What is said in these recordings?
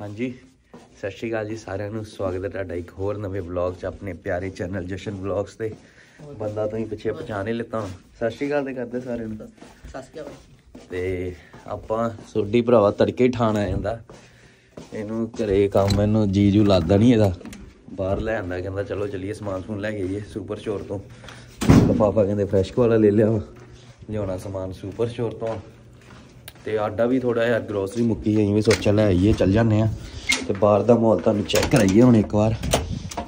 ਹਾਂਜੀ ਸਤਿ ਸ਼੍ਰੀ ਅਕਾਲ ਜੀ ਸਾਰਿਆਂ ਨੂੰ। ਸਵਾਗਤ ਹੈ ਤੁਹਾਡਾ ਇੱਕ ਹੋਰ ਨਵੇਂ ਵਲੌਗ 'ਚ ਆਪਣੇ ਪਿਆਰੇ ਚੈਨਲ ਜਸ਼ਨ ਵਲੌਗਸ ਤੇ। ਬੰਦਾ ਤੁਸੀਂ ਪਿੱਛੇ ਪਛਾਣ ਹੀ ਲਿੱਤਾ ਸਤਿ ਸ਼੍ਰੀ ਅਕਾਲ ਤੇ ਕਰਦੇ ਸਾਰਿਆਂ ਨੂੰ। ਸਸਕਿਆ ਤੇ ਆਪਾਂ ਸੋਡੀ ਭਰਾਵਾ ਤੜਕੇ ਠਾਣ ਆ ਜਾਂਦਾ ਇਹਨੂੰ ਘਰੇ ਕੰਮ ਇਹਨੂੰ ਜੀਜੂ ਲਾਦਾ ਨਹੀਂ ਇਹਦਾ। ਬਾਹਰ ਲੈ ਆਂਦਾ ਕਹਿੰਦਾ ਚਲੋ ਚੱਲੀਏ ਸਮਾਨ ਸਮੂਨ ਲੈ ਕੇ ਆਈਏ ਸੁਪਰ ਸਟੋਰ ਤੋਂ। ਲਫਾਫਾ ਕਹਿੰਦੇ ਫਰੈਸ਼ ਵਾਲਾ ਲੈ ਲਿਆ। ਲਿਆਉਣਾ ਸਮਾਨ ਸੁਪਰ ਸਟੋਰ ਤੋਂ। ਤੇ ਆਡਾ ਵੀ ਥੋੜਾ ਜਿਹਾ ਗਰੋਸਰੀ ਮੁੱਕੀ ਅਸੀਂ ਵੀ ਸੋਚਿਆ ਲੈ ਆਈਏ ਚੱਲ ਜਾਂਦੇ ਆ ਤੇ ਬਾਹਰ ਦਾ ਮਾਹੌਲ ਤੁਹਾਨੂੰ ਚੈੱਕ ਕਰਾਈਏ ਹੁਣ ਇੱਕ ਵਾਰ।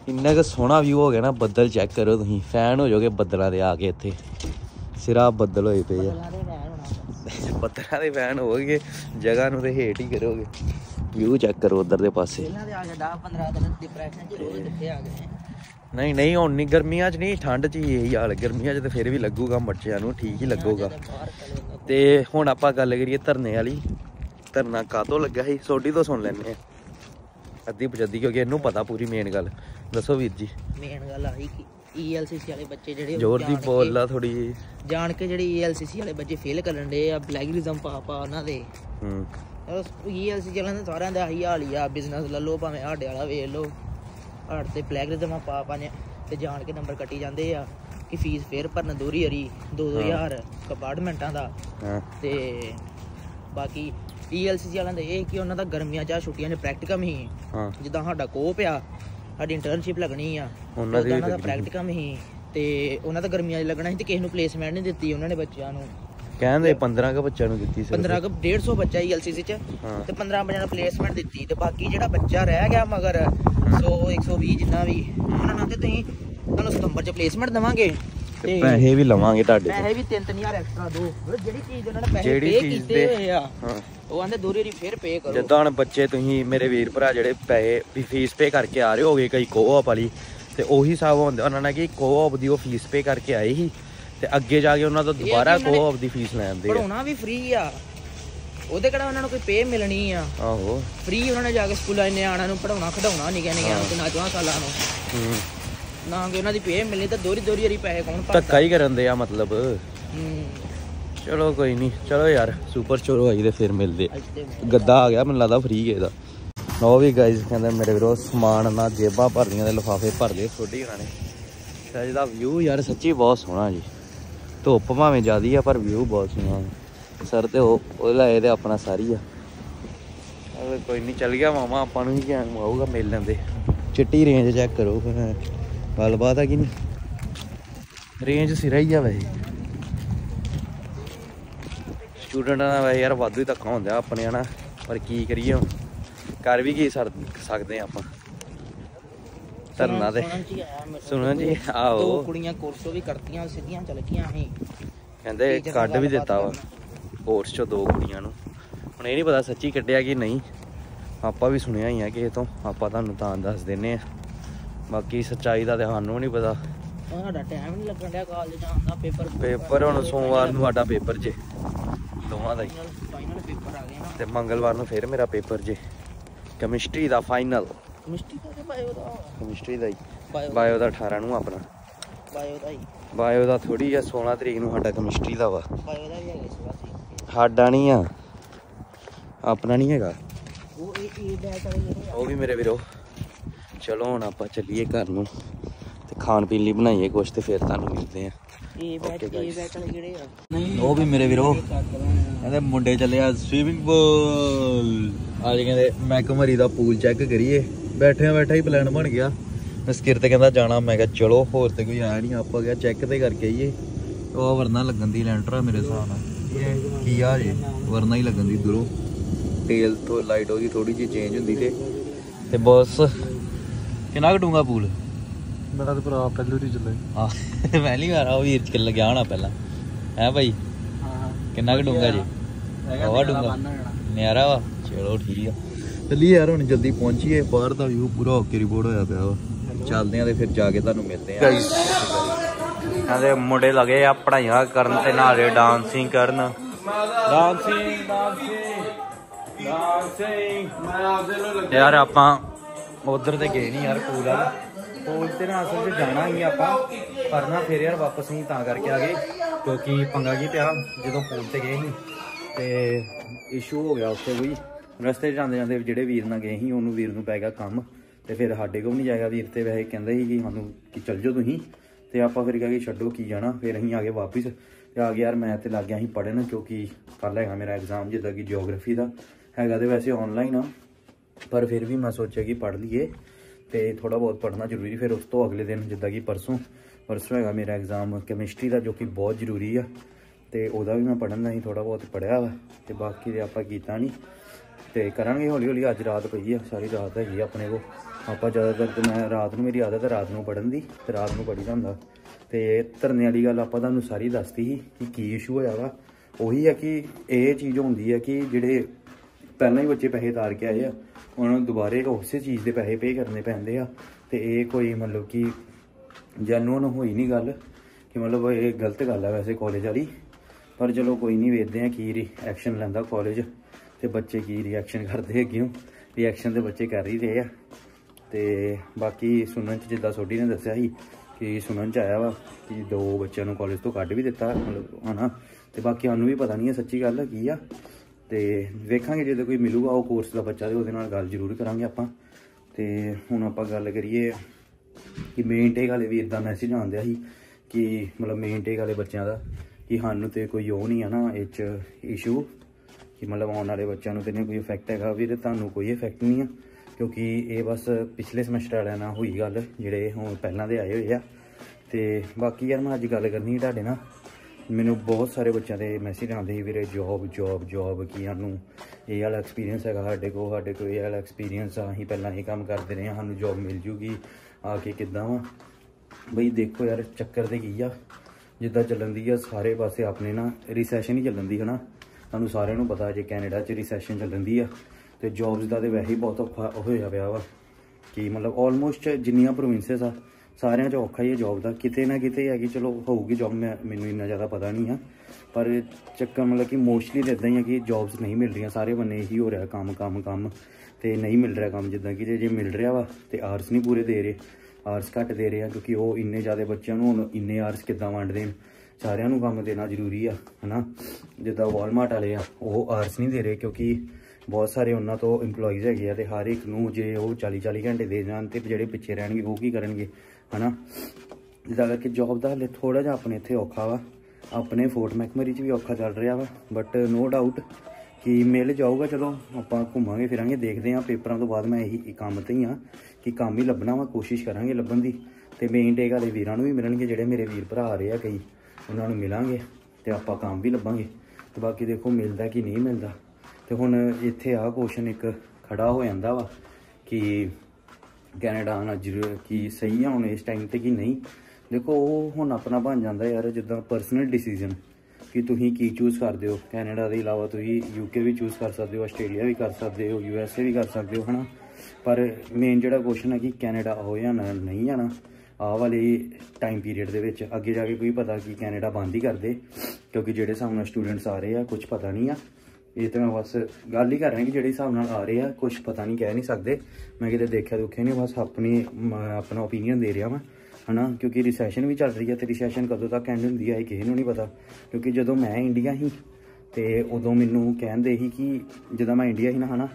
ਇੰਨਾ ਕੁ ਸੋਹਣਾ ਵਿਊ ਹੋ ਗਿਆ ਨਾ ਬੱਦਲ ਚੈੱਕ ਕਰੋ ਤੁਸੀਂ। ਫੈਨ ਹੋ ਜਾਓਗੇ ਬੱਦਲਾਂ ਦੇ ਆ ਕੇ ਇੱਥੇ। ਸਿਰਾ ਬੱਦਲ ਹੋਏ ਪਏ ਆ। ਬੱਦਲਾਂ ਦੇ ਫੈਨ ਹੋਗੇ ਜਗ੍ਹਾ ਨੂੰ ਤੇ ਹੇਟ ਹੀ ਕਰੋਗੇ। ਵਿਊ ਚੈੱਕ ਕਰੋ ਉਧਰ ਦੇ ਪਾਸੇ। ਇਹਨਾਂ ਦੇ ਆ ਕੇ 10 15 ਦਿਨ ਡਿਪਰੈਸ਼ਨ ਚ ਰੋਜ਼ ਕਿੱਥੇ ਆ ਗਏ। ਨਹੀਂ ਨਹੀਂ ਹੁਣ ਨਹੀਂ ਗਰਮੀਆਂ 'ਚ ਨਹੀਂ ਠੰਡ 'ਚ ਹੀ ਇਹੀ ਹਾਲ ਗਰਮੀਆਂ 'ਚ ਤੇ ਫਿਰ ਵੀ ਲੱਗੂਗਾ ਬੱਚਿਆਂ ਨੂੰ ਠੀਕ ਹੀ ਲੱਗੂਗਾ। ਤੇ ਹੁਣ ਆਪਾਂ ਗੱਲ ਕਰੀਏ ਧਰਨੇ ਵਾਲੀ। ਧਰਨਾ ਕਾਤੋਂ ਲੱਗਾ ਸੀ? ਸੋਡੀ ਤੋਂ ਸੁਣ ਲੈਣੇ ਆ ਅੱਧੀ ਪਜੱਦੀ ਕਿਉਂਕਿ ਇਹਨੂੰ ਪਤਾ ਪੂਰੀ ਮੇਨ ਗੱਲ। ਦੱਸੋ ਵੀਰ ਜੀ। ਮੇਨ ਗੱਲ ਆਹੀ ਕਿ ਈਐਲਸੀਸੀ ਵਾਲੇ ਬੱਚੇ ਜਿਹੜੇ ਜ਼ੋਰ ਦੀ ਬੋਲ ਥੋੜੀ ਜੀ ਜਾਣ ਕੇ ਜਿਹੜੇ ਈਐਲਸੀਸੀ ਵਾਲੇ ਬੱਚੇ ਫੇਲ ਕਰਨ ਦੇ ਆ ਪਲੈਗਰਿਜ਼ਮ ਪਾ ਪਾ ਉਹਨਾਂ ਦੇ। ਹੂੰ। ਈਐਲਸੀਸੀ ਵਾਲਿਆਂ ਦੇ ਸਾਰਿਆਂ ਦਾ ਆਹੀ ਹਾਲ ਹੀ ਆ ਬਿਜ਼ਨਸ ਲੈ ਲਓ ਭਾਵੇਂ ਸਾਡੇ ਵਾਲਾ ਵੇਖ ਲਓ। ਹੜ ਤੇ ਪਲੈਗਰਿਜ਼ਮ ਪਾ ਪਾ ਨੇ ਤੇ ਜਾਣ ਕੇ ਨੰਬਰ ਕੱਟੀ ਜਾਂਦੇ ਆ। ਕਿ ਫੀਸ ਫੇਰ ਭਰਨ ਦੋਰੀ ਹਰੀ 2-2000 ਕੰਪਾਰਟਮੈਂਟਾਂ ਦਾ। ਹਾਂ। ਤੇ ਬਾਕੀ ਈਐਲਸੀਸੀ ਵਾਲਿਆਂ ਦਾ ਇਹ ਕਿ ਉਹਨਾਂ ਦਾ ਗਰਮੀਆਂ ਜਾਂ ਛੁੱਟੀਆਂ 'ਚ ਪ੍ਰੈਕਟਿਕਮ ਹੀ। ਹਾਂ। ਜਿੱਦਾਂ ਸਾਡਾ ਕੋਪ ਆ ਸਾਡੀ ਇੰਟਰਨਸ਼ਿਪ ਲੱਗਣੀ ਆ ਉਹਨਾਂ ਦੀ। ਪ੍ਰੈਕਟਿਕਮ ਹੀ। ਤੇ ਉਹਨਾਂ ਦਾ ਗਰਮੀਆਂ 'ਚ ਲੱਗਣਾ ਸੀ ਤੇ ਕਿਸੇ ਨੂੰ ਪਲੇਸਮੈਂਟ ਨਹੀਂ ਦਿੱਤੀ ਉਹਨਾਂ ਨੇ ਬੱਚਿਆਂ ਨੂੰ। ਕਹਿੰਦੇ 15 ਕ ਬੱਚਿਆਂ ਨੂੰ ਦਿੱਤੀ ਸੀ। 15 ਕੁ 150 ਬੱਚਾ ਈਐਲਸੀਸੀ 'ਚ ਹਾਂ। ਤੇ 15 ਬੱਚਿਆਂ ਨੂੰ ਪਲੇਸਮੈਂਟ ਦਿੱਤੀ ਤੇ ਬਾਕੀ ਜਿਹੜਾ ਬੱਚਾ ਰਹਿ ਗਿਆ ਮਗਰ 100 120 ਜਿੰਨਾ ਵੀ ਉਹਨਾਂ ਨਾਲ ਤੇ ਤੁਸੀਂ ਤੁਹਾਨੂੰ ਸਤੰਬਰ 'ਚ ਪਲੇਸਮੈਂਟ ਦੇਵਾਂਗੇ ਤੇ ਪੈਸੇ ਵੀ ਲਵਾਂਗੇ ਤੁਹਾਡੇ ਤੋਂ। ਪੈਸੇ ਵੀ 3-3000 ਐਕਸਟਰਾ ਦੋ। ਜਿਹੜੀ ਚੀਜ਼ ਉਹਨਾਂ ਨੇ ਪੈਸੇ ਪੇ ਕੀਤੇ ਹੋਏ ਆ ਹਾਂ। ਉਹ ਆਂਦੇ ਦੋਰੀ ਰੀ ਫੇਰ ਪੇ ਕਰੋ। ਜਿੱਦਾਂ ਹੁਣ ਬੱਚੇ ਤੁਸੀਂ ਮੇਰੇ ਵੀਰ ਭਰਾ ਜਿਹੜੇ ਪੈਸੇ ਵੀ ਫੀਸ ਪੇ ਕਰਕੇ ਆ ਰਹੇ ਹੋਗੇ ਕਈ ਕੋਆਪ ਵਾਲੀ ਤੇ ਉਹੀ ਹਿਸਾਬ ਹੁੰਦਾ ਉਹਨਾਂ ਨੇ ਕਿ ਕੋਆਪ ਦੀ ਉਹ ਫੀਸ ਪੇ ਕਰਕੇ ਆਏ ਸੀ ਤੇ ਅੱਗੇ ਜਾ ਕੇ ਉਹਨਾਂ ਤੋਂ ਦੁਬਾਰਾ ਕੋਆਪ ਦੀ ਫੀਸ ਲੈਂਦੇ ਆ। ਪੜਾਉਣਾ ਵੀ ਫ੍ਰੀ ਆ। ਉਹਦੇ ਕਿਹੜਾ ਉਹਨਾਂ ਨੂੰ ਕੋਈ ਪੇ ਮਿਲਣੀ ਆ। ਆਹੋ। ਫ੍ਰੀ ਉਹਨਾਂ ਨੇ ਜਾ ਕੇ ਸਕੂਲਾਂ ਨਿਆਣਿਆਂ ਨੂੰ ਪੜਾਉਣਾ ਖਡਾਉਣਾ ਨਹੀਂ ਕਹਿੰਦੇ ਨਾ ਚੌਹਾਂ ਸਾਲਾਂ ਨੂੰ। ਹੂੰ। ਨਾ ਕਿ ਉਹਨਾਂ ਦੀ ਪੇ ਮਿਲਣੀ ਤਾਂ ਦੋਰੀ ਦੋਰੀ ਵਾਰੀ ਪੈਸੇ ਕੌਣ ਭਰਦਾ? ਧੱਕਾ ਹੀ ਕਰਨ ਦੇ ਆ ਮਤਲਬ। ਹੂੰ। ਚਲੋ ਕੋਈ ਨਹੀਂ ਚਲੋ ਯਾਰ ਸੁਪਰ ਚੋਰੋ ਆਈ ਤੇ ਫਿਰ ਮਿਲਦੇ ਤੇ ਗੱਦਾ ਆ ਗਿਆ ਮੈਨੂੰ ਲੱਗਦਾ ਫ੍ਰੀ ਇਹਦਾ। ਲਓ ਵੀ ਗਾਇਜ਼ ਕਹਿੰਦੇ ਮੇਰੇ ਵੀਰੋ ਸਮਾਨ ਨਾ ਜੇਬਾਂ ਭਰਦੀਆਂ ਦੇ ਲਿਫਾਫੇ ਭਰਦੇ ਛੋਟੀ ਉਹਨਾਂ ਨੇ। ਤੇ ਇਹਦਾ ਵਿਊ ਯਾਰ ਸੱਚੀ ਬਹੁਤ ਸੋਹਣਾ ਜੀ। ਧੁੱਪ ਭਾਵੇਂ ਜ਼ਿਆਦੀ ਆ ਪਰ ਵਿਊ ਬਹੁਤ ਸੋਹਣਾ ਸਰ ਤੇ ਉਹ ਉਹ ਲਾਏ ਤੇ ਆਪਣਾ ਸਾਰੀ ਆ। ਕੋਈ ਨਹੀਂ ਚੱਲ ਗਿਆ ਮਾਮਾ ਆਪਾਂ ਨੂੰ ਹੀ ਆਊਗਾ ਮਿਲ ਲੈਂਦੇ ਚਿੱਟੀ ਰੇਂਜ ਚੈੱਕ ਕਰੋ ਫਿਰ। ਗੱਲਬਾਤ ਆ ਕਿ ਨਹੀਂ? ਰੇਂਜ ਸਿਰਾ ਹੀ ਆ ਵੈਸੇ। ਸਟੂਡੈਂਟਾਂ ਦਾ ਵੈਸੇ ਯਾਰ ਵਾਧੂ ਹੀ ਧੱਕਾ ਹੁੰਦਾ ਆਪਣੇ ਹਨਾ ਪਰ ਕੀ ਕਰੀਏ ਹੁਣ? ਕਰ ਵੀ ਕੀ ਸਕਦੇ ਆ ਆਪਾਂ? ਧਰਨਾ ਤੇ। ਕੋਲ। ਸੁਣਨ ਜੀ ਦੋ ਆਓ ਕੁੜੀਆਂ ਕੋਰਸੋ ਵੀ ਕਰਤੀਆਂ ਸਿੱਧੀਆਂ ਚਲ ਗਈਆਂ ਸੀ ਕਹਿੰਦੇ ਕੱਢ ਵੀ ਦਿੱਤਾ ਵਾ। ਕੋਰਸ ਚੋਂ ਦੋ ਕੁੜੀਆਂ ਨੂੰ। ਹੁਣ ਇਹ ਨਹੀਂ ਪਤਾ ਸੱਚੀ ਕੱਢਿਆ ਕਿ ਨਹੀਂ। ਆਪਾਂ ਵੀ ਸੁਣਿਆ ਹੀ ਆ ਕਿਸੇ ਤੋਂ। ਆਪਾਂ ਤੁਹਾਨੂੰ ਤਾਂ ਦੱਸ ਦਿੰਨੇ ਆ। ਬਾਕੀ ਸੱਚਾਈ ਦਾ ਤੇ ਸਾਨੂੰ ਨਹੀਂ ਪਤਾ। ਸਾਡਾ ਟਾਈਮ ਨਹੀਂ ਲੱਗਣ ਡਿਆ ਕਾਲਜ ਜਾਣ ਦਾ ਪੇਪਰ ਪੇਪਰ ਹੁਣ ਸੋਮਵਾਰ ਨੂੰ ਸਾਡਾ ਪੇਪਰ ਜੇ। ਦੋਵਾਂ ਦਾ ਹੀ। ਫਾਈਨਲ ਪੇਪਰ ਆ ਗਏ ਨਾ। ਤੇ ਮੰਗਲਵਾਰ ਨੂੰ ਫਿਰ ਮੇਰਾ ਪੇਪਰ ਜੇ। ਕੈਮਿਸਟਰੀ ਦਾ ਫਾਈਨਲ ਮਿਸਟਰੀ ਦਾ ਬਾਇਓ ਦਾ। ਕੈਮਿਸਟਰੀ ਦਾ ਹੀ। ਬਾਇਓ ਦਾ। 18 ਨੂੰ ਆਪਣਾ। ਬਾਇਓ ਦਾ ਹੀ। ਬਾਇਓ ਦਾ ਥੋੜੀ ਜਿਹਾ 16 ਤਰੀਕ ਨੂੰ ਸਾਡਾ ਕੈਮਿਸਟਰੀ ਦਾ ਵਾ। ਬਾਇਓ ਦਾ ਵੀ ਹੈਗਾ ਵਾਰ ਸਾਡਾ ਨਹੀਂ ਆ। ਆਪਣਾ ਨਹੀਂ ਹੈਗਾ। ਉਹ ਇਹ ਇਹ ਬੈਚ ਵਾਲੇ ਉਹ ਵੀ ਮੇਰੇ ਵੀਰੋ। ਚਲੋ ਹੁਣ ਆਪਾਂ ਚੱਲੀਏ ਘਰ ਨੂੰ ਤੇ ਖਾਣ ਪੀਣ ਲਈ ਬਣਾਈਏ ਕੁਛ ਤੇ ਫਿਰ ਤੁਹਾਨੂੰ ਮਿਲਦੇ ਆ ਇਹ ਇਹ ਵਾਲੇ ਨਹੀਂ ਉਹ ਵੀ ਮੇਰੇ ਵੀਰੋ। ਕਹਿੰਦੇ ਮੁੰਡੇ ਚੱਲੇ ਆ ਸਵੀਮਿੰਗ ਪੂਲ ਅੱਜ ਕਹਿੰਦੇ ਮੈਕਮਰੀ ਦਾ ਪੂਲ ਚੈੱਕ ਕਰੀਏ। ਬੈਠਿਆਂ ਬੈਠਾ ਹੀ ਪਲਾਨ ਬਣ ਗਿਆ। ਮਸਕਿਰ ਤੇ ਕਹਿੰਦਾ ਜਾਣਾ ਮੈਂ ਕਿਹਾ ਚਲੋ ਹੋਰ ਤੇ ਕੋਈ ਆਇਆ ਨਹੀਂ ਆਪਾਂ ਗਿਆ ਚੈੱਕ ਤੇ ਕਰਕੇ ਆਈਏ। ਉਹ ਵਰਨਾ ਲੱਗਣ ਦੀ ਲੈਂਟਰ ਆ ਮੇਰੇ ਹਿਸਾਬ ਨਾਲ। ਇਹ ਕੀ ਆ ਜੀ? ਵਰਨਾ ਹੀ ਲੱਗਣ ਦੀ ਦੂਰੋਂ। ਤੇਲ ਤੋਂ ਲਾਈਟ ਉਹਦੀ ਥੋੜੀ ਜਿਹੀ ਚੇਂਜ ਹੁੰਦੀ ਤੇ। ਤੇ ਬਸ ਕਿੰਨਾ ਕੁ ਡੂੰਗਾ ਪੂਲ? ਮੇਰਾ ਤਾਂ ਭਰਾ ਪਹਿਲੂ ਹੀ ਚੱਲੇ ਹਾਂ ਮੈਂ ਨਹੀਂ ਮਾਰਾ ਉਹ ਵੀਰ ਚ ਕਿੱਲ ਗਿਆ ਹੋਣਾ ਪਹਿਲਾਂ। ਹੈ ਭਾਈ? ਹਾਂ ਕਿੰਨਾ ਕੁ ਡੂੰਗਾ ਜੀ? ਹਵਾ ਡੂੰਗਾ ਨਿਆਰਾ ਵਾ। ਚਲੋ ਠੀਕ ਆ। ਚੱਲੀ ਯਾਰ ਹੁਣ ਜਲਦੀ ਪਹੁੰਚੀਏ। ਬਾਹਰ ਦਾ ਵਿਊ ਪੂਰਾ ਹੋ ਕੇ ਰਿਪੋਰਟ ਹੋਇਆ ਪਿਆ ਵਾ। ਚੱਲਦੇ ਆ ਤੇ ਫਿਰ ਜਾ ਕੇ ਤੁਹਾਨੂੰ ਮਿਲਦੇ ਆ। ਕਹਿੰਦੇ ਮੁੰਡੇ ਲਗੇ ਆ ਪੜਾਈਆਂ ਕਰਨ ਤੇ ਨਾਲੇ ਡਾਂਸਿੰਗ ਕਰਨ। ਡਾਂਸਿੰਗ ਡਾਂਸਿੰਗ ਡਾਂਸਿੰਗ ਯਾਰ ਆਪਾਂ ਉਧਰ ਤੇ ਗਏ ਨਹੀਂ ਯਾਰ ਪੂਲ ਵਾਲਾ। ਪੂਲ ਤੇ ਨਾ ਅਸਲ 'ਚ ਜਾਣਾ ਹੀ ਆਪਾਂ, ਪਰ ਨਾ ਫਿਰ ਯਾਰ ਵਾਪਸ ਨਹੀਂ ਤਾਂ ਕਰਕੇ ਆ ਗਏ, ਕਿਉਂਕਿ ਪੰਗਾ ਕੀ ਪਿਆ, ਜਦੋਂ ਪੂਲ ਤੇ ਗਏ ਸੀ। ਤੇ ਇਸ਼ੂ ਹੋ ਗਿਆ ਉੱਥੇ ਕੋਈ। ਰਸਤੇ 'ਚ ਜਾਂਦੇ ਜਾਂਦੇ ਜਿਹੜੇ ਵੀਰ ਨਾਲ ਗਏ ਸੀ, ਉਹਨੂੰ ਵੀਰ ਨੂੰ ਪੈ ਗਿਆ ਕੰਮ। ਤੇ ਫਿਰ ਸਾਡੇ ਕੋਲ ਨਹੀਂ ਜਾਏਗਾ ਵੀਰ ਤੇ ਵੈਸੇ ਕਹਿੰਦਾ ਸੀ ਕਿ ਸਾਨੂੰ ਕਿ ਚੱਲ ਜਾਓ ਤੁਸੀਂ। ਤੇ ਆਪਾਂ ਫਿਰ ਕਿਹਾ ਕਿ ਛੱਡੋ, ਕੀ ਜਾਣਾ? ਫਿਰ ਅਸੀਂ ਆ ਗਏ ਵਾਪਿਸ। ਤੇ ਆ ਗਿਆ ਯਾਰ, ਮੈਂ ਤੇ ਲੱਗ ਗਿਆ ਸੀ ਪੜ੍ਹਨ, ਕਿਉਂਕਿ ਕੱਲ ਹੈਗਾ ਮੇਰਾ ਐਗਜ਼ਾਮ ਜਿੱਦਾਂ ਕਿ ਜੀਓਗ੍ਰਾਫੀ ਦਾ। ਹੈਗਾ ਤੇ ਵੈਸੇ ਆਨਲਾਈਨ ਆ। ਪਰ ਫਿਰ ਵੀ ਮੈਂ ਸੋਚਿਆ ਕਿ ਪੜ੍ਹ ਲਈਏ ਤੇ ਥੋੜਾ ਬਹੁਤ ਪੜ੍ਹਨਾ ਜ਼ਰੂਰੀ, ਫਿਰ ਉਸ ਤੋਂ ਅਗਲੇ ਦਿਨ ਜਿੱਦਾਂ ਕਿ ਪਰਸੋਂ ਪਰਸੋਂ ਹੈਗਾ ਮੇਰਾ ਐਗਜ਼ਾਮ ਕੈਮਿਸਟਰੀ ਦਾ ਜੋ ਕਿ ਬਹੁਤ ਜ਼ਰੂਰੀ ਆ ਤੇ ਉਹਦਾ ਵੀ ਮੈਂ ਪੜ੍ਹਨ ਦਾ ਹੀ ਥੋੜਾ ਬਹੁਤ ਪੜਿਆ ਵਾ ਤੇ ਬਾਕੀ ਦੇ ਆਪਾਂ ਕੀਤਾ ਨਹੀਂ ਤੇ ਕਰਾਂਗੇ ਹੌਲੀ ਹੌਲੀ ਅੱਜ ਰਾਤ ਪਈ ਆ, ਸਾਰੀ ਰਾਤ ਹੈਗੀ ਆ ਆਪਣੇ ਕੋ ਆਪਾਂ ਜ਼ਿਆਦਾਤਰ ਤੇ ਮੈਂ ਰਾਤ ਨੂੰ, ਮੇਰੀ ਆਦਤ ਹੈ ਰਾਤ ਨੂੰ ਪੜਨ ਦੀ ਤੇ ਰਾਤ ਨੂੰ ਪੜੀਦਾ ਹੁੰਦਾ। ਤੇ ਧਰਨੇ ਵਾਲੀ ਗੱਲ ਆਪਾਂ ਤੁਹਾਨੂੰ ਸਾਰੀ ਦੱਸਤੀ ਸੀ ਕਿ ਕੀ ਇਸ਼ੂ ਹੋਇਆ ਵਾ। ਉਹੀ ਹੈ ਕਿ ਇਹ ਚੀਜ਼ ਹੁੰਦੀ ਹੈ ਕਿ ਜਿਹੜੇ ਪਹਿਲਾਂ ਹੀ ਬੱਚੇ ਪੈਸੇ ਤਾਰ ਕੇ ਆਏ ਆ। ਉਹਨਾਂ ਨੂੰ ਦੁਬਾਰੇ ਉਸੇ ਚੀਜ਼ ਦੇ ਪੈਸੇ ਪੇ ਕਰਨੇ ਪੈਂਦੇ ਆ ਤੇ ਇਹ ਕੋਈ ਮਤਲਬ ਕਿ ਜੈਨੂਨ ਹੋਈ ਨਹੀਂ ਗੱਲ ਕਿ ਮਤਲਬ ਇਹ ਗਲਤ ਗੱਲ ਆ ਵੈਸੇ ਕਾਲਜ ਵਾਲੀ। ਪਰ ਚਲੋ ਕੋਈ ਨਹੀਂ ਵੇਖਦੇ ਆ ਕੀ ਰਿਐਕਸ਼ਨ ਲੈਂਦਾ ਕਾਲਜ ਤੇ ਬੱਚੇ ਕੀ ਰਿਐਕਸ਼ਨ ਕਰਦੇ ਹੈਗੇ ਹੋ ਰਿਐਕਸ਼ਨ ਤੇ ਬੱਚੇ ਕਰ ਹੀ ਰਹੇ ਆ। ਤੇ ਬਾਕੀ ਸੁਣਨ ਚ ਜਿੱਦਾਂ ਸੋਢੀ ਨੇ ਦੱਸਿਆ ਸੀ ਕਿ ਸੁਣਨ ਚ ਆਇਆ ਵਾ ਕਿ ਦੋ ਬੱਚਿਆਂ ਨੂੰ ਕਾਲਜ ਤੋਂ ਕੱਢ ਵੀ ਦਿੱਤਾ, ਮਤਲਬ ਹਨਾ। ਤੇ ਬਾਕੀ ਸਾਨੂੰ ਵੀ ਪਤਾ ਨਹੀਂ ਹੈ ਸੱਚੀ ਗੱਲ ਕੀ ਆ। ਤੇ ਵੇਖਾਂਗੇ ਜਦੋਂ ਕੋਈ ਮਿਲੂਗਾ ਉਹ ਕੋਰਸ ਦਾ ਬੱਚਾ ਤੇ ਉਹਦੇ ਨਾਲ ਗੱਲ ਜ਼ਰੂਰ ਕਰਾਂਗੇ ਆਪਾਂ। ਤੇ ਹੁਣ ਆਪਾਂ ਗੱਲ ਕਰੀਏ ਕਿ ਮੇਨ ਟੇਕ ਵਾਲੇ ਵੀ ਦਾ ਮੈਸੇਜ ਆਉਂਦਿਆ ਸੀ ਕਿ ਮਤਲਬ ਮੇਨ ਟੇਕ ਵਾਲੇ ਬੱਚਿਆਂ ਦਾ ਕਿ ਸਾਨੂੰ ਤੇ ਕੋਈ ਉਹ ਨਹੀਂ ਆ ਨਾ, ਇਹ ਚ ਇਸ਼ੂ ਕਿ ਮਤਲਬ ਆਉਣ ਵਾਲੇ ਬੱਚਿਆਂ ਨੂੰ ਤੇ ਨਹੀਂ ਕੋਈ ਇਫੈਕਟ ਹੈਗਾ ਵੀ ਵੀਰ ਤੁਹਾਨੂੰ ਕੋਈ ਇਫੈਕਟ ਨਹੀਂ ਆ। ਕਿਉਂਕਿ ਇਹ ਬਸ ਪਿਛਲੇ ਸਮੈਸਟਰ ਵਾਲਿਆਂ ਨਾਲ ਹੋਈ ਗੱਲ, ਜਿਹੜੇ ਹੁਣ ਪਹਿਲਾਂ ਦੇ ਆਏ ਹੋਏ ਆ। ਤੇ ਬਾਕੀ ਯਾਰ ਮੈਂ ਅੱਜ ਗੱਲ ਕਰਨੀ ਤੁਹਾਡੇ ਨਾਲ। ਮੈਨੂੰ ਬਹੁਤ ਸਾਰੇ ਬੱਚਿਆਂ ਦੇ ਮੈਸੇਜ ਆਉਂਦੇ ਸੀ ਵੀਰੇ ਜੌਬ ਜੌਬ ਜੌਬ ਕੀ ਸਾਨੂੰ ਇਹ ਵਾਲਾ ਐਕਸਪੀਰੀਅੰਸ ਹੈਗਾ ਸਾਡੇ ਕੋਲ ਸਾਡੇ ਕੋਲ ਇਹ ਵਾਲਾ ਐਕਸਪੀਰੀਅੰਸ ਆ। ਅਸੀਂ ਪਹਿਲਾਂ ਇਹ ਕੰਮ ਕਰਦੇ ਰਹੇ ਹਾਂ, ਸਾਨੂੰ ਜੌਬ ਮਿਲ ਜੂਗੀ। ਆ ਕੇ ਕਿੱਦਾਂ ਵਾ? ਬਈ ਦੇਖੋ ਯਾਰ, ਚੱਕਰ ਤੇ ਕੀ ਆ? ਜਿੱਦਾਂ ਚੱਲਣ ਦੀ ਆ, ਸਾਰੇ ਪਾਸੇ ਆਪਣੇ ਨਾ ਰਿਸੈਸ਼ਨ ਹੀ ਚੱਲਣ ਦੀ, ਹਨਾ? ਤੁਹਾਨੂੰ ਸਾਰਿਆਂ ਨੂੰ ਪਤਾ ਜੇ ਕੈਨੇਡਾ 'ਚ ਰਿਸੈਸ਼ਨ ਚੱਲਣ ਦੀ ਆ, ਤੇ ਜੌਬਸ ਦਾ ਤੇ ਵੈਸੇ ਹੀ ਬਹੁਤ ਔਖਾ ਹੋਇਆ ਪਿਆ ਵਾ। ਕਿ ਮਤਲਬ ਆਲਮੋਸਟ ਜਿੰਨੀਆਂ ਪ੍ਰੋਵਿੰਸਸ ਆ ਸਾਰਿਆਂ 'ਚ ਔਖਾ ਹੀ ਹੈ ਜੌਬ ਦਾ। ਕਿਤੇ ਨਾ ਕਿਤੇ ਹੈਗੀ ਚਲੋ ਹੋਊਗੀ ਜੌਬ ਮੈਂ ਮੈਨੂੰ ਇੰਨਾ ਜ਼ਿਆਦਾ ਪਤਾ ਨਹੀਂ ਆ। ਪਰ ਚੱਕਰ ਮਤਲਬ ਕਿ ਮੋਸਟਲੀ ਤਾਂ ਇਦਾਂ ਹੀ ਆ ਕਿ ਜੌਬਸ ਨਹੀਂ ਮਿਲ ਰਹੀਆਂ। ਸਾਰੇ ਬੰਨੇ ਇਹੀ ਹੋ ਰਿਹਾ ਕੰਮ ਕੰਮ ਕੰਮ ਤੇ ਨਹੀਂ ਮਿਲ ਰਿਹਾ ਕੰਮ ਜਿੱਦਾਂ ਕਿ ਜੇ ਜੇ ਮਿਲ ਰਿਹਾ ਵਾ ਤੇ ਆਰਸ ਨਹੀਂ ਪੂਰੇ ਦੇ ਰਹੇ। ਆਰਸ ਘੱਟ ਦੇ ਰਹੇ ਆ ਕਿਉਂਕਿ ਉਹ ਇੰਨੇ ਜ਼ਿਆਦਾ ਬੱਚਿਆਂ ਨੂੰ ਹੁਣ ਇੰਨੇ ਆਰਸ ਕਿੱਦਾਂ ਵੰਡਦੇ ਦੇਣ ਸਾਰਿਆਂ ਨੂੰ ਕੰਮ ਦੇਣਾ ਜ਼ਰੂਰੀ ਆ, ਹਨਾ? ਜਿੱਦਾਂ ਵਾਲਮਾਰਟ ਵਾਲੇ ਆ, ਉਹ ਆਰਸ ਨਹੀਂ ਦੇ ਰਹੇ ਕਿਉਂਕਿ ਬਹੁਤ ਸਾਰੇ ਉਹਨਾਂ ਤੋਂ EMPLOYEES ਹੈਗੇ ਆ ਤੇ ਹਰ ਇੱਕ ਨੂੰ ਜੇ ਉਹ 40 40 ਘੰਟੇ ਦੇ ਜਾਣ ਤੇ ਜਿਹੜੇ ਪਿੱਛੇ ਰਹਿਣਗੇ, ਉਹ ਕੀ ਕਰਨਗੇ, ਹਨਾ? ਜਿੱਦਾਂ ਕਰਕੇ ਜੌਬ ਦਾ ਹਲੇ ਥੋੜਾ ਜਿਹਾ ਆਪਣੇ ਇੱਥੇ ਔਖਾ ਵਾ। ਆਪਣੇ ਫੋਰਟ ਮੈਕਮਰੀ 'ਚ ਵੀ ਔਖਾ ਚੱਲ ਰਿਹਾ ਵਾ ਬਟ ਨੋ ਡਾਊਟ ਕਿ ਮਿਲ ਜਾਊਗਾ, ਚਲੋ ਆਪਾਂ ਘੁੰਮਾਂਗੇ ਫਿਰਾਂਗੇ, ਦੇਖਦੇ ਆਂ ਪੇਪਰਾਂ ਤੋਂ ਬਾਅਦ ਮੈਂ ਇਹੀ ਕੰਮ ਤੇ ਹੀ ਆ ਕਿ ਕੰਮ ਹੀ ਲੱਭਣਾ ਵਾ, ਕੋਸ਼ਿਸ਼ ਕਰਾਂਗੇ ਲੱਭਣ ਦੀ। ਤੇ ਮੇਨ ਟੇਕ ਵਾਲੇ ਵੀਰਾਂ ਨੂੰ ਵੀ ਮਿਲਣਗੇ, ਜਿਹੜੇ ਮੇਰੇ ਵੀਰ ਭਰਾ ਆ ਰਹੇ ਆ ਕਈ, ਉਹਨਾਂ ਨੂੰ ਮਿਲਾਂਗੇ ਤੇ ਆਪਾਂ ਕੰਮ ਵੀ ਲੱਭਾਂਗੇ। ਤੇ ਬਾਕੀ ਦੇਖੋ ਮਿਲਦਾ ਕਿ ਨਹੀਂ ਮਿਲਦਾ। ਤੇ ਹੁਣ ਇੱਥੇ ਆ ਕੁਐਸਚਨ ਇੱਕ ਖੜਾ ਹੋ ਜਾਂਦਾ ਵਾ ਕਿ ਕੈਨੇਡਾ ਆਉਣਾ ਜ਼ਰੂਰ ਕੀ ਸਹੀ ਆ ਹੁਣ ਇਸ ਟਾਈਮ ਤੇ ਕੀ ਨਹੀਂ? ਦੇਖੋ, ਉਹ ਹੁਣ ਆਪਣਾ ਬਣ ਜਾਂਦਾ ਯਾਰ, ਜਿੱਦਾਂ ਪਰਸਨਲ ਡਿਸੀਜਨ ਕਿ ਤੁਸੀਂ ਕੀ ਚੂਜ਼ ਕਰਦੇ ਹੋ? ਕੈਨੇਡਾ ਦੇ ਇਲਾਵਾ ਤੁਸੀਂ ਯੂਕੇ ਵੀ ਚੂਜ਼ ਕਰ ਸਕਦੇ ਹੋ, ਆਸਟ੍ਰੇਲੀਆ ਵੀ ਕਰ ਸਕਦੇ ਹੋ ਯੂਐਸਏ ਵੀ ਕਰ ਸਕਦੇ ਹੋ, ਹਨਾ? ਪਰ ਮੇਨ ਜਿਹੜਾ ਕੁਐਸਚਨ ਹੈ ਕਿ ਕੈਨੇਡਾ ਆਓ ਜਾਂ ਨਾ, ਨਹੀਂ ਆਣਾ ਆਹ ਵਾਲੇ ਟਾਈਮ ਪੀਰੀਅਡ ਦੇ ਵਿੱਚ ਅੱਗੇ ਜਾ ਕੇ ਕੋਈ ਪਤਾ ਕਿ ਕੈਨੇਡਾ ਬੰਦ ਹੀ ਕਰਦੇ ਕਿਉਂਕਿ ਜਿਹੜੇ ਹਿਸਾਬ ਸਟੂਡੈਂਟਸ ਆ ਰਹੇ ਆ ਕੁਝ ਪਤਾ ਨਹੀਂ ਆ। ਇਹ ਤਾਂ ਮੈਂ ਬਸ ਗੱਲ ਹੀ ਕਰ ਰਿਹਾ ਕਿ ਜਿਹੜੇ ਹਿਸਾਬ ਨਾਲ ਆ ਰਹੇ ਆ ਕੁਝ ਪਤਾ ਨਹੀਂ ਕਹਿ ਨਹੀਂ ਸਕਦੇ। ਮੈਂ ਕਿਤੇ ਦੇਖਿਆ ਦੁੱਖਿਆ ਨਹੀਂ, ਬਸ ਆਪਣੀ ਆਪਣਾ ਓਪੀਨੀਅਨ ਦੇ ਰਿਹਾ ਵਾਂ, ਹਨਾ? ਕਿਉਂਕਿ ਰਿਸੈਸ਼ਨ ਵੀ ਚੱਲ ਰਹੀ ਹੈ ਤੇ ਰਿਸੈਸ਼ਨ ਕਦੋਂ ਤੱਕ ਐਂਡ ਹੁੰਦੀ ਹੈ ਇਹ ਕਿਸੇ ਨੂੰ ਨਹੀਂ ਪਤਾ। ਕਿਉਂਕਿ ਜਦੋਂ ਮੈਂ ਇੰਡੀਆ ਸੀ, ਤੇ ਉਦੋਂ ਮੈਨੂੰ ਕਹਿੰਦੇ ਸੀ ਕਿ ਜਦੋਂ ਮੈਂ ਇੰਡੀਆ ਸੀ ਨਾ, ਹਨਾ?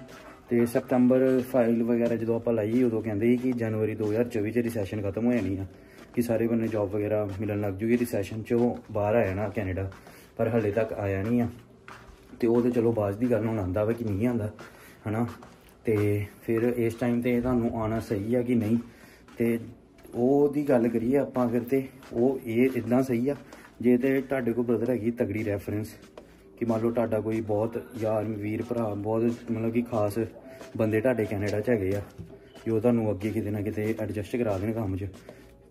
ਤੇ ਸਤੰਬਰ ਫਾਈਲ ਵਗੈਰਾ ਜਦੋਂ ਆਪਾਂ ਲਾਈ, ਉਦੋਂ ਕਹਿੰਦੇ ਸੀ ਕਿ ਜਨਵਰੀ 2024 ਚ ਰਿਸੈਸ਼ਨ ਖਤਮ ਹੋ ਜਾਣੀ ਆ। ਕਿ ਸਾਰੇ ਬੰਨੇ ਜੌਬ ਵਗੈਰਾ ਮਿਲਣ ਲੱਗ ਜੂਗੀ ਰਿਸੈਸ਼ਨ ਚੋਂ ਬਾਹਰ ਆ ਜਾਣਾ ਕੈਨੇਡਾ ਪਰ ਹਲੇ ਤੱਕ ਆਇਆ ਨਹੀਂ ਆ। ਤੇ ਉਹ ਤੇ ਚਲੋ ਬਾਅਦ ਦੀ ਗੱਲ ਹੁਣ ਆਂਦਾ ਵਾ ਕਿ ਨਹੀਂ ਆਂਦਾ, ਹਨਾ? ਤੇ ਫਿਰ ਇਸ ਟਾਈਮ ਤੇ ਤੁਹਾਨੂੰ ਆਉਣਾ ਸਹੀ ਆ ਕਿ ਨਹੀਂ? ਤੇ ਉਹਦੀ ਗੱਲ ਕਰੀਏ ਆਪਾਂ ਅਗਰ ਤੇ ਉਹ ਇਹ ਇਦਾਂ ਸਹੀ ਆ, ਜੇ ਤੇ ਤੁਹਾਡੇ ਕੋਲ ਬ੍ਰਦਰ ਹੈਗੀ ਤਗੜੀ ਰੈਫਰੈਂਸ ਕਿ ਮੰਨ ਲਓ ਤੁਹਾਡਾ ਕੋਈ ਬਹੁਤ ਯਾਰ, ਵੀਰ, ਭਰਾ, ਬਹੁਤ ਮਤਲਬ ਕਿ ਖਾਸ ਬੰਦੇ ਤੁਹਾਡੇ ਕੈਨੇਡਾ 'ਚ ਹੈਗੇ ਆ ਜੋ ਤੁਹਾਨੂੰ ਅੱਗੇ ਕਿਤੇ ਨਾ ਕਿਤੇ ਐਡਜਸਟ ਕਰਾ ਦੇਣ ਕੰਮ 'ਚ,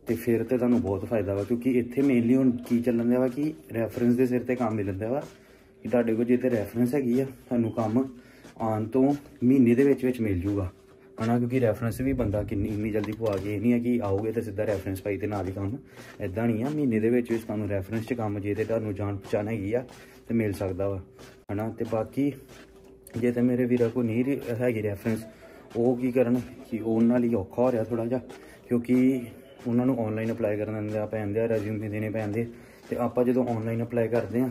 ਤੇ ਫਿਰ ਤੇ ਤੁਹਾਨੂੰ ਬਹੁਤ ਫਾਇਦਾ ਵਾ, ਕਿਉਂਕਿ ਇੱਥੇ ਮੇਨਲੀ ਹੁਣ ਕੀ ਚੱਲਣ ਦਿਆ ਵਾ ਕਿ ਰੈਫਰੈਂਸ ਦੇ ਸਿਰ ਤੇ ਕੰਮ ਮਿਲਣ ਦਿਆ ਵਾ ਕਿ ਤੁਹਾਡੇ ਕੋਲ ਜੇ ਤੇ ਰੈਫਰੈਂਸ ਹੈਗੀ ਆ, ਤੁਹਾਨੂੰ ਕੰਮ ਆਉਣ ਤੋਂ ਮਹੀਨੇ ਦੇ ਵਿੱਚ ਵਿੱਚ ਮਿਲ ਜੂਗਾ। ਹਨਾ, ਕਿਉਂਕਿ ਰੈਫਰੈਂਸ ਵੀ ਬੰਦਾ ਕਿੰਨੀ, ਇੰਨੀ ਜਲਦੀ ਪਵਾ ਕੇ, ਇਹ ਨਹੀਂ ਹੈ ਕਿ ਆਓਗੇ ਤਾਂ ਸਿੱਧਾ ਰੈਫਰੈਂਸ ਪਾਈ ਤੇ ਨਾਲ ਹੀ ਕੰਮ। ਐਦਾਂ ਨਹੀਂ ਆ, ਮਹੀਨੇ ਦੇ ਵਿੱਚ ਵਿੱਚ ਤੁਹਾਨੂੰ ਰੈਫਰੈਂਸ 'ਚ ਕੰਮ ਜੇ ਤੇ ਤੁਹਾਨੂੰ ਜਾਣ ਪਛਾਣ ਹੈਗੀ ਆ, ਤੇ ਮਿਲ ਸਕਦਾ ਵਾ। ਹਨਾ, ਤੇ ਬਾਕੀ ਜੇ ਤਾਂ ਮੇਰੇ ਵੀਰਾਂ ਕੋ ਨਹੀਂ ਰੀ- ਹੈਗੀ ਰੈਫਰੈਂਸ ਉਹ ਕੀ ਕਰਨ? ਕਿ ਉਹਨਾਂ ਲਈ ਔਖਾ ਹੋ ਰਿਹਾ ਥੋੜਾ ਜਿਹਾ, ਕਿਉਂਕਿ ਉਹਨਾਂ ਨੂੰ ਆਨਲਾਈਨ ਅਪਲਾਈ ਕਰਨ ਦਿੰਦੇ ਆ ਪੈਂਦੇ ਆ ਰੈਜ਼ਿਊਮੇ ਦੇਣੇ ਪੈਂਦੇ ਤੇ ਆਪਾਂ ਜਦੋਂ ਆਨਲਾਈਨ ਅਪਲਾਈ ਕਰਦੇ ਆ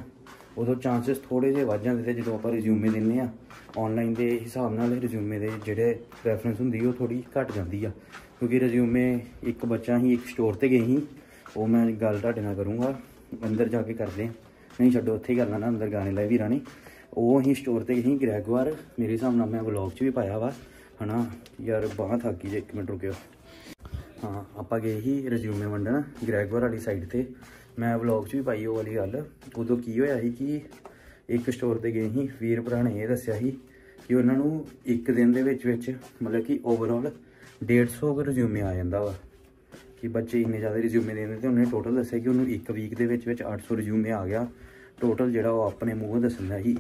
ਉਦੋਂ ਚਾਂਸਸ ਥੋੜੇ ਜਿਹੇ ਵੱਧ ਜਾਂਦੇ ਤੇ ਜਦੋਂ ਆਪਾਂ ਰਿਜ਼ਿਊਮੇ ਦਿੰਨੇ ਆ ਆਨਲਾਈਨ ਦੇ ਹਿਸਾਬ ਨਾਲ ਰਿਜ਼ਿਊਮੇ ਦੇ ਜਿਹੜੇ ਰੈਫਰੈਂਸ ਹੁੰਦੀ ਉਹ ਥੋੜੀ ਘਟ ਜਾਂਦੀ ਆ। ਕਿਉਂਕਿ ਰਿਜ਼ਿਊਮੇ ਇੱਕ ਬੱਚਾ ਹੀ ਇੱਕ ਸਟੋਰ ਤੇ ਗਏ ਸੀ, ਉਹ ਮੈਂ ਗੱਲ ਤੁਹਾਡੇ ਨਾਲ ਕਰੂੰਗਾ, ਅੰਦਰ ਜਾ ਕੇ ਕਰਦੇ ਆ ਨਹੀਂ ਛੱਡੋ, ਉੱਥੇ ਹੀ ਕਰਨਾ ਨਾ, ਅੰਦਰ ਗਾਣੇ ਲਾਏ ਵੀਰਾਂ ਨੇ। ਉਹ ਅਸੀਂ ਸਟੋਰ ਤੇ ਗਏ ਸੀ ਗ੍ਰੈਗਵਾਰ ਮੇਰੇ ਹਿਸਾਬ ਨਾਲ ਮੈਂ ਵਲੌਗ 'ਚ ਵੀ ਪਾਇਆ ਵਾ, ਹਨਾ? ਯਾਰ ਬਾਹਾਂ ਥੱਕ ਗਈ ਜੇ ਇੱਕ ਮਿੰਟ ਰੁਕਿਓ। ਹਾਂ, ਆਪਾਂ ਗਏ ਸੀ ਰਿਜ਼ਿਊਮੇ ਵੰਡਣ ਗ੍ਰੈਗਵਰ ਵਾਲੀ ਸਾਈਡ ਤੇ। ਮੈਂ ਵਲੌਗ 'ਚ ਵੀ ਪਾਈ ਉਹ ਵਾਲੀ ਗੱਲ। ਉਦੋਂ ਕੀ ਹੋਇਆ ਸੀ ਕਿ ਇੱਕ ਸਟੋਰ ਤੇ ਗਏ ਸੀ, ਵੀਰ ਭਰਾ ਨੇ ਇਹ ਦੱਸਿਆ ਸੀ ਕਿ ਉਹਨਾਂ ਨੂੰ ਇੱਕ ਦਿਨ ਦੇ ਵਿੱਚ ਵਿੱਚ ਮਤਲਬ ਕਿ ਓਵਰਆਲ 150 ਕੁ ਰਿਜ਼ਿਊਮੇ ਆ ਜਾਂਦਾ ਵਾ। ਕਿ ਬੱਚੇ ਇੰਨੇ ਜ਼ਿਆਦਾ ਰਿਜ਼ਿਊਮੇ ਦਿੰਦੇ ਤੇ ਉਹਨੇ ਟੋਟਲ ਦੱਸਿਆ ਕਿ ਉਹਨੂੰ ਇੱਕ ਵੀਕ ਦੇ ਵਿੱਚ ਵਿੱਚ 800 ਰਿਜ਼ਿਊਮੇ ਆ ਗਿਆ। ਟੋਟਲ ਜਿਹੜਾ ਉਹ ਆਪਣੇ ਮੂੰਹੋਂ ਦੱਸਦਾ ਸੀ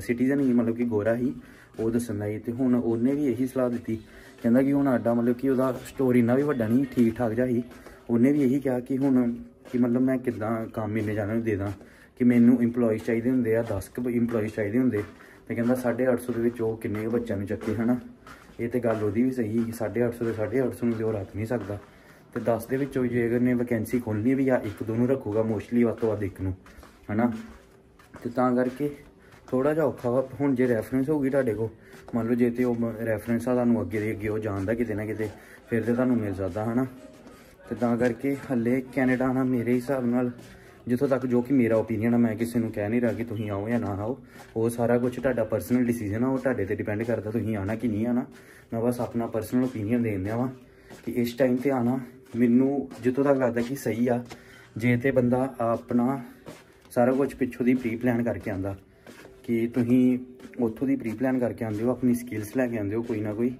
ਸਿਟੀਜ਼ਨ ਹੀ ਮਤਲਬ ਕਿ ਗੋਰਾ ਹੀ ਉਹ ਦੱਸਦਾ ਸੀ ਤੇ ਹੁਣ ਉਹਨੇ ਵੀ ਇਹੀ ਸਲਾਹ ਦਿੱਤੀ। ਕਹਿੰਦਾ ਕਿ ਹੁਣ ਆਡਾ ਮਤਲਬ ਕਿ ਉਹਦਾ ਸਟੋਰ ਇੰਨਾ ਵੀ ਵੱਡਾ ਨਹੀਂ ਠੀਕ ਠਾਕ ਜਿਹਾ ਸੀ। ਉਹਨੇ ਵੀ ਇਹੀ ਕਿਹਾ ਕਿ ਹੁਣ ਕਿ ਮਤਲਬ ਮੈਂ ਕਿੱਦਾਂ ਕੰਮ ਇੰਨੇ ਜਾਣਿਆਂ ਨੂੰ ਦੇ ਦਾਂ ਕਿ ਮੈਨੂੰ EMPLOYEES ਚਾਹੀਦੇ ਹੁੰਦੇ ਆ 10 ਕੁ EMPLOYEES ਚਾਹੀਦੇ ਹੁੰਦੇ। ਤੇ ਕਹਿੰਦਾ 850 ਦੇ ਵਿੱਚ ਉਹ ਕਿੰਨੇ ਕੁ ਬੱਚਿਆਂ ਨੂੰ ਚੱਕੇ, ਹਨਾ? ਇਹ ਤੇ ਗੱਲ ਉਹਦੀ ਵੀ ਸਹੀ ਸੀ 850 ਦੇ 850 ਨੂੰ ਤੇ ਉਹ ਰੱਖ ਨਹੀਂ ਸਕਦਾ। ਤੇ 10 ਦੇ ਵਿੱਚੋਂ ਜੇ ਅਗਰ ਨੇ ਵੈਕੈਂਸੀ ਖੋਲ੍ਹਣੀ ਵੀ ਆ ਇੱਕ ਦੋ ਨੂੰ ਰੱਖੂਗਾ ਮੋਸਟਲੀ ਵੱਧ ਤੋਂ ਵੱਧ ਇੱਕ ਨੂੰ, ਹਨਾ? ਤੇ ਤਾਂ ਕਰਕੇ ਥੋੜਾ ਜਿਹਾ ਔਖਾ ਵਾ, ਹੁਣ ਜੇ ਰੈਫਰੈਂਸ ਹੋਊਗੀ ਤੁਹਾਡੇ ਕੋਲ, ਮੰਨ ਲਓ ਜੇ ਤੇ ਉਹ ਰੈਫਰੈਂਸ ਆ ਤੁਹਾਨੂੰ ਅੱਗੇ ਦੇ ਅੱਗੇ ਉਹ ਜਾਣਦਾ ਕਿਤੇ ਨਾ ਕਿਤੇ, ਫਿਰ ਤੇ ਤੁਹਾਨੂੰ ਮਿਲ ਸਕਦਾ, ਹਨਾ? ਤੇ ਤਾਂ ਕਰਕੇ ਹੱਲੇ ਕੈਨੇਡਾ ਨਾ ਮੇਰੇ ਹਿਸਾਬ ਨਾਲ ਜਿੱਥੋਂ ਤੱਕ ਜੋ ਕਿ ਮੇਰਾ ਓਪੀਨੀਅਨ ਆ, ਮੈਂ ਕਿਸੇ ਨੂੰ ਕਹਿ ਨਹੀਂ ਰਿਹਾ ਕਿ ਤੁਸੀਂ ਆਓ ਜਾਂ ਨਾ ਆਓ। ਉਹ ਸਾਰਾ ਕੁਝ ਤੁਹਾਡਾ ਪਰਸਨਲ ਡਿਸੀਜਨ ਆ, ਉਹ ਤੁਹਾਡੇ ਤੇ ਡਿਪੈਂਡ ਕਰਦਾ ਤੁਸੀਂ ਆਣਾ ਕਿ ਨਹੀਂ ਆਣਾ ਮੈਂ ਬਸ ਆਪਣਾ ਪਰਸਨਲ ਓਪੀਨੀਅਨ ਦੇਣ ਦਿਆਂ ਵਾਂ ਕਿ ਇਸ ਟਾਈਮ ਤੇ ਆਣਾ ਮੈਨੂੰ ਜਿੱਥੋਂ ਤੱਕ ਲੱਗਦਾ ਕਿ ਸਹੀ ਆ, ਜੇ ਤੇ ਬੰਦਾ ਆਪਣਾ ਸਾਰਾ ਕੁਝ ਪਿੱਛੋਂ ਦੀ ਪ੍ਰੀ ਪਲਾਨ ਕਰਕੇ ਆਂਦਾ ਕਿ ਤੁਸੀਂ ਉੱਥੋਂ ਦੀ ਪ੍ਰੀ ਪਲਾਨ ਕਰਕੇ ਆਉਂਦੇ ਹੋ, ਆਪਣੀ ਸਕਿੱਲਸ ਲੈ ਕੇ ਆਉਂਦੇ ਹੋ ਕੋਈ ਨਾ ਕੋਈ।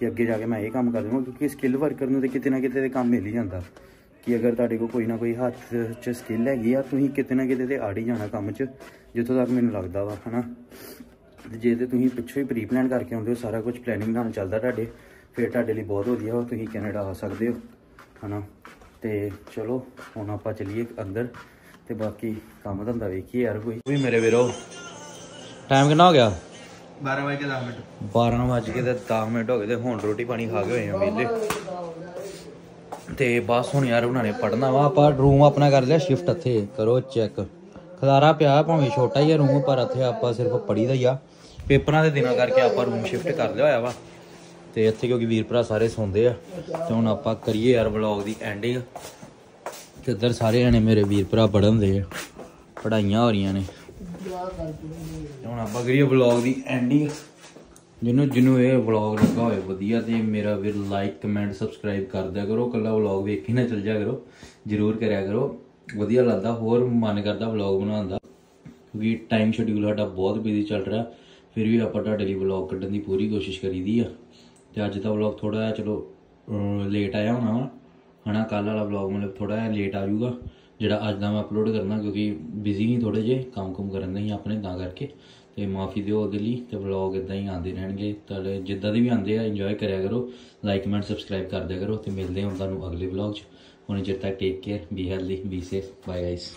ਕਿ ਅੱਗੇ ਜਾ ਕੇ ਮੈਂ ਇਹ ਕੰਮ ਕਰ ਦੂੰਗਾ ਕਿਉਂਕਿ ਸਕਿੱਲ ਵਰਕਰ ਨੂੰ ਤੇ ਕਿਤੇ ਨਾ ਕਿਤੇ ਤੇ ਕੰਮ ਮਿਲ ਹੀ ਜਾਂਦਾ। ਕਿ ਅਗਰ ਤੁਹਾਡੇ ਕੋਲ ਕੋਈ ਨਾ ਕੋਈ ਹੱਥ 'ਚ ਸਕਿੱਲ ਹੈਗੀ ਆ, ਤੁਸੀਂ ਕਿਤੇ ਨਾ ਕਿਤੇ ਤੇ ਆੜ ਹੀ ਜਾਣਾ ਕੰਮ 'ਚ, ਜਿੱਥੋਂ ਤੱਕ ਮੈਨੂੰ ਲੱਗਦਾ ਵਾ, ਹਨਾ? ਤੇ ਜੇ ਤੇ ਤੁਸੀਂ ਪਿੱਛੋਂ ਹੀ ਪ੍ਰੀ ਪਲਾਨ ਕਰਕੇ ਆਉਂਦੇ ਹੋ, ਸਾਰਾ ਕੁਝ ਪਲੈਨਿੰਗ ਨਾਲ ਚੱਲਦਾ ਤੁਹਾਡੇ, ਫਿਰ ਤੁਹਾਡੇ ਲਈ ਬਹੁਤ ਵਧੀਆ ਵਾ, ਤੁਸੀਂ ਕੈਨੇਡਾ ਆ ਸਕਦੇ ਹੋ, ਹਨਾ? ਤੇ ਚਲੋ, ਹੁਣ ਆਪਾਂ ਚਲੀਏ ਅੰਦਰ, ਤੇ ਬਾਕੀ ਕੰਮ ਧੰਦਾ ਵੇਖੀਏ ਯਾਰ ਕੋਈ। ਵੀ ਮੇਰੇ ਵੀਰੋ ਟਾਈਮ ਕਿੰਨਾ ਹੋ ਗਿਆ? 12 ਵਜੇ 10 ਮਿੰਟ। 12 ਵਜ ਕੇ ਤੇ 10 ਮਿੰਟ ਹੋ ਗਏ ਤੇ ਹੁਣ ਰੋਟੀ ਪਾਣੀ ਖਾ ਕੇ ਹੋਏ ਆ ਵਿਹਲੇ ਤੇ ਬਸ ਹੁਣ ਯਾਰ ਉਹਨਾਂ ਨੇ ਪੜਨਾ ਵਾ, ਆਪਾਂ ਰੂਮ ਆਪਣਾ ਕਰ ਲਿਆ ਸ਼ਿਫਟ ਇੱਥੇ ਕਰੋ ਚੈੱਕ ਖਲਾਰਾ ਪਿਆ ਭਾਵੇਂ ਛੋਟਾ ਹੀ ਆ ਰੂਮ ਪਰ ਇੱਥੇ ਆਪਾਂ ਸਿਰਫ ਪੜੀਦਾ ਹੀ ਆ। ਪੇਪਰਾਂ ਦੇ ਦਿਨਾਂ ਕਰਕੇ ਆਪਾਂ ਰੂਮ ਸ਼ਿਫਟ ਕਰ ਲਿਆ ਹੋਇਆ ਵਾ। ਤੇ ਇੱਥੇ ਕਿਉਂਕਿ ਵੀਰ ਭਰਾ ਸਾਰੇ ਸੌਂਦੇ ਆ, ਤੇ ਹੁਣ ਆਪਾਂ ਕਰੀਏ ਯਾਰ ਵਲੌਗ ਦੀ ਐਂਡਿੰਗ ਤੇ ਇੱਧਰ ਸਾਰੇ ਜਣੇ ਮੇਰੇ ਵੀਰ ਭਰਾ ਪੜਨ ਦੇ ਆ ਪੜਾਈਆਂ ਹੋ ਰਹੀਆਂ ਨੇ। ਹੁਣ ਆਪਾਂ ਕਰੀਏ ਵਲੌਗ ਦੀ ਐਂਡਿੰਗ ਜਿਹਨੂੰ ਜਿਹਨੂੰ ਇਹ ਵਲੌਗ ਲੱਗਾ ਹੋਵੇ ਵਧੀਆ ਤੇ ਮੇਰਾ ਵੀਰ ਲਾਈਕ ਕਮੈਂਟ ਸਬਸਕ੍ਰਾਈਬ ਕਰ ਦਿਆ ਕਰੋ। ਕੱਲਾ ਵਲੌਗ ਵੇਖ ਹੀ ਨਾ ਚੱਲ ਜਾ ਕਰੋ। ਜਰੂਰ ਕਰਿਆ ਕਰੋ। ਵਧੀਆ ਲੱਗਦਾ, ਹੋਰ ਮਨ ਕਰਦਾ ਵਲੌਗ ਬਣਾਉਣ ਦਾ। ਕਿਉਂਕਿ ਟਾਈਮ ਸ਼ਡਿਊਲ ਸਾਡਾ ਬਹੁਤ ਬਿਜ਼ੀ ਚੱਲ ਰਿਹਾ। ਫਿਰ ਵੀ ਆਪਾਂ ਤੁਹਾਡੇ ਲਈ ਵਲੌਗ ਕੱਢਣ ਦੀ ਪੂਰੀ ਕੋਸ਼ਿਸ਼ ਕਰੀਦੀ ਆ। ਤੇ ਅੱਜ ਦਾ ਵਲੌਗ ਥੋੜਾ ਜਿਹਾ ਚਲੋ ਲੇਟ ਆਇਆ ਹੋਣਾ ਵਾ। ਹਨਾ ਕੱਲ ਵਾਲਾ ਵਲੌਗ ਮਤਲਬ ਥੋੜਾ ਜਿਹਾ ਲੇਟ ਆ ਜਾਊਗਾ। ਜਿਹੜਾ ਅੱਜ ਦਾ ਮੈਂ ਅਪਲੋਡ ਕਰਨਾ, ਕਿਉਂਕਿ ਬਿਜ਼ੀ ਹੀ ਥੋੜੇ ਜੇ ਕੰਮ ਕੁਮ ਕਰਨ ਦੇ ਹੀ ਆਪਣੇ, ਤਾਂ ਕਰਕੇ। ਤੇ ਮਾਫੀ ਦਿਓ ਉਹਦੇ ਲਈ, ਤੇ ਵਲੌਗ ਇਦਾਂ ਹੀ ਆਉਂਦੇ ਰਹਿਣਗੇ। ਤੁਹਾਡੇ ਜਿੱਦਾਂ ਦੇ ਵੀ ਆਉਂਦੇ ਆ ਇੰਜੋਏ ਕਰਿਆ ਕਰੋ। ਲਾਈਕ ਕਮੈਂਟ ਸਬਸਕ੍ਰਾਈਬ ਕਰ ਦਿਆ ਕਰੋ, ਤੇ ਮਿਲਦੇ ਹਾਂ ਤੁਹਾਨੂੰ ਅਗਲੇ ਵਲੌਗ 'ਚ। ਹੁਣ ਚਿਰ ਤੱਕ take care be healthy be safe bye guys